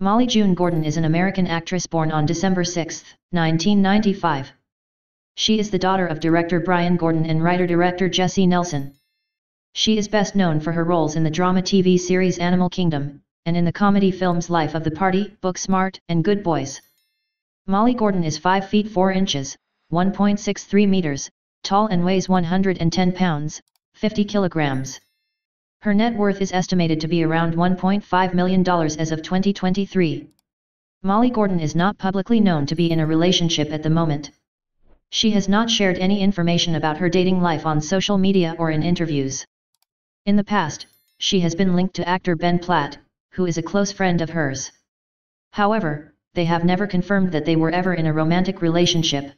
Molly June Gordon is an American actress born on December 6, 1995. She is the daughter of director Bryan Gordon and writer-director Jessie Nelson. She is best known for her roles in the drama TV series Animal Kingdom, and in the comedy films Life of the Party, Booksmart, and Good Boys. Molly Gordon is 5 feet 4 inches, 1.63 meters, tall and weighs 110 pounds, 50 kilograms. Her net worth is estimated to be around $1.5 million as of 2023. Molly Gordon is not publicly known to be in a relationship at the moment. She has not shared any information about her dating life on social media or in interviews. In the past, she has been linked to actor Ben Platt, who is a close friend of hers. However, they have never confirmed that they were ever in a romantic relationship.